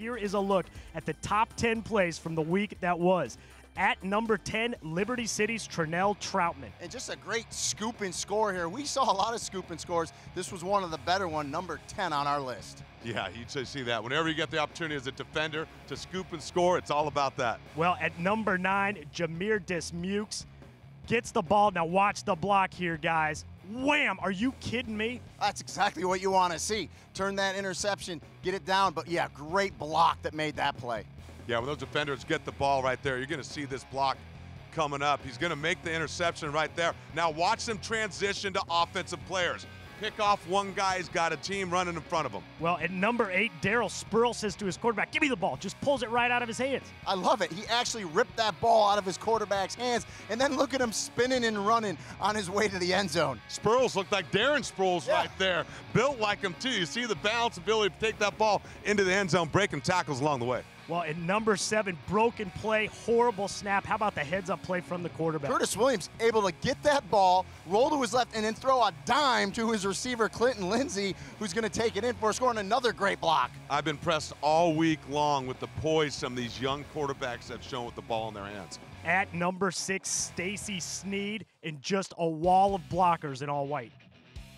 here is a look at the top 10 plays from the week that was. At number 10, Liberty City's Trinell Troutman. And just a great scoop and score here. We saw a lot of scoop and scores. This was one of the better one, number 10 on our list. Yeah, you'd see that. Whenever you get the opportunity as a defender to scoop and score, it's all about that. Well, at number nine, Jameer Dismukes gets the ball. Now watch the block here, guys. Wham! Are you kidding me? That's exactly what you want to see. Turn that interception, get it down. But yeah, great block that made that play. Yeah, when those defenders get the ball right there, you're going to see this block coming up. He's going to make the interception right there. Now watch them transition to offensive players pick off one guy, he's got a team running in front of him. Well, at number eight, Daryl Spurl says to his quarterback, Give me the ball. Just pulls it right out of his hands. I love it. He actually ripped that ball out of his quarterback's hands, and then look at him spinning and running on his way to the end zone. Sproles looked like Darren Sproles yeah. right there. Built like him, too. You see the balance ability to take that ball into the end zone, breaking tackles along the way. Well, at number seven, broken play, horrible snap. How about the heads up play from the quarterback? Curtis Williams able to get that ball, roll to his left, and then throw a dime to his receiver, Clinton Lindsay, who's going to take it in for scoring another great block. I've been pressed all week long with the poise some of these young quarterbacks have shown with the ball in their hands. At number six, Stacy Sneed, and just a wall of blockers in all white.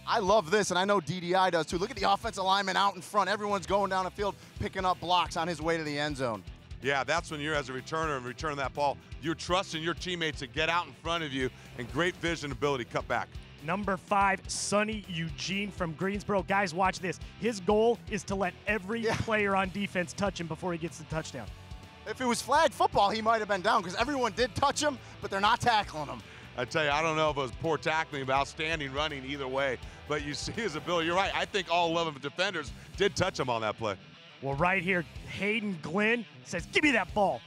I love this, and I know DDI does too. Look at the offensive lineman out in front. Everyone's going down the field, picking up blocks on his way to the end zone. Yeah, that's when you're as a returner and return that ball. You're trusting your teammates to get out in front of you and great vision ability cut back. Number five, Sonny Eugene from Greensboro. Guys, watch this. His goal is to let every yeah. player on defense touch him before he gets the touchdown. If it was flag football, he might have been down because everyone did touch him, but they're not tackling him. I tell you, I don't know if it was poor tackling, but outstanding running either way. But you see his ability. You're right. I think all 11 defenders did touch him on that play. Well, right here, Hayden Glenn says, "Give me that ball."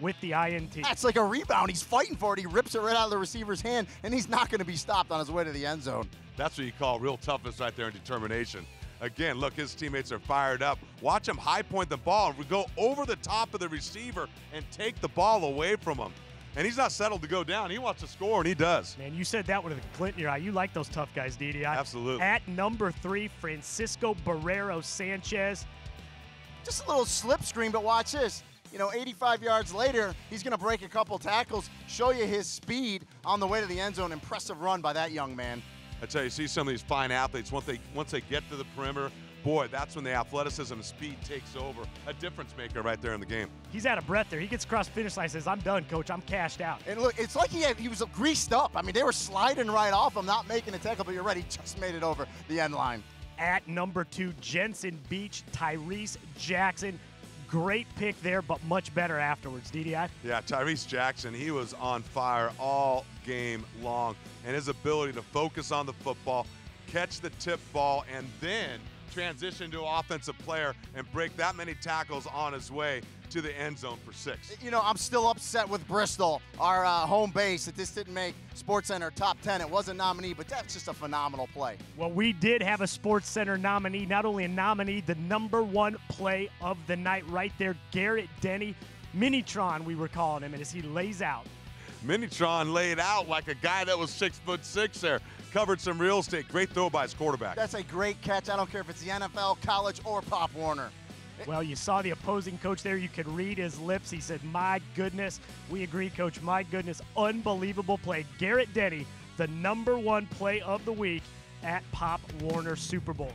With the INT. That's like a rebound. He's fighting for it. He rips it right out of the receiver's hand, and he's not going to be stopped on his way to the end zone. That's what you call real toughness right there and determination. Again, look, his teammates are fired up. Watch him high point the ball, and go over the top of the receiver and take the ball away from him and he's not settled to go down. He wants to score, and he does. Man, you said that with a glint in your eye. You like those tough guys, DDI. Absolutely. At number three, Francisco Barrero Sanchez. Just a little slip screen, but watch this. You know, 85 yards later, he's going to break a couple tackles, show you his speed on the way to the end zone. Impressive run by that young man. I tell you, see some of these fine athletes once they once they get to the perimeter, boy, that's when the athleticism and speed takes over. A difference maker right there in the game. He's out of breath there. He gets across finish line says, I'm done, coach. I'm cashed out. And look, it's like he had, he was greased up. I mean, they were sliding right off him, not making a tackle, but you're right. He just made it over the end line. At number two, Jensen Beach, Tyrese Jackson. Great pick there, but much better afterwards. DDI? Yeah, Tyrese Jackson, he was on fire all game long. And his ability to focus on the football, catch the tip ball, and then – transition to an offensive player and break that many tackles on his way to the end zone for six. You know, I'm still upset with Bristol, our uh, home base, that this didn't make Sports Center top 10. It was a nominee, but that's just a phenomenal play. Well, we did have a Sports Center nominee, not only a nominee, the number one play of the night right there, Garrett Denny. Minitron, we were calling him, and as he lays out. Minitron laid out like a guy that was six foot six there covered some real estate. Great throw by his quarterback. That's a great catch. I don't care if it's the NFL, college, or Pop Warner. Well, you saw the opposing coach there. You could read his lips. He said, My goodness. We agree, coach. My goodness. Unbelievable play. Garrett Denny, the number one play of the week at Pop Warner Super Bowl.